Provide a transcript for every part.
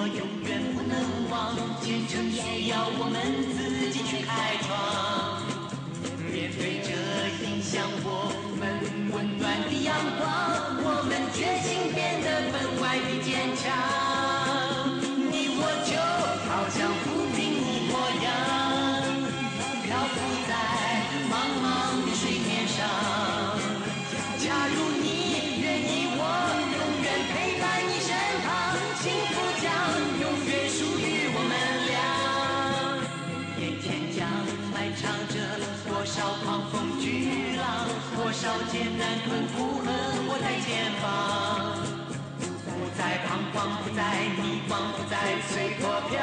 我永远不能忘，前程需要我们自己去开创。面对着迎向我们温暖的阳光，我们决心。少艰难困苦和我在前方。不再彷徨，不再迷茫，不再随波飘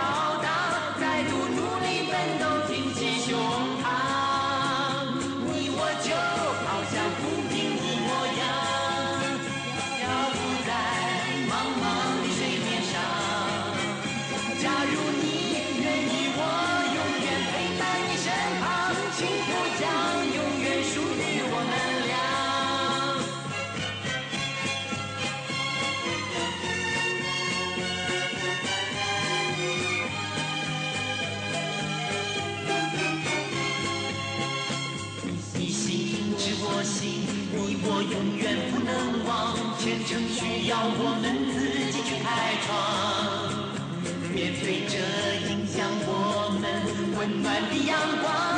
你我永远不能忘。前程需要我们自己去开创。面对着影响我们温暖的阳光，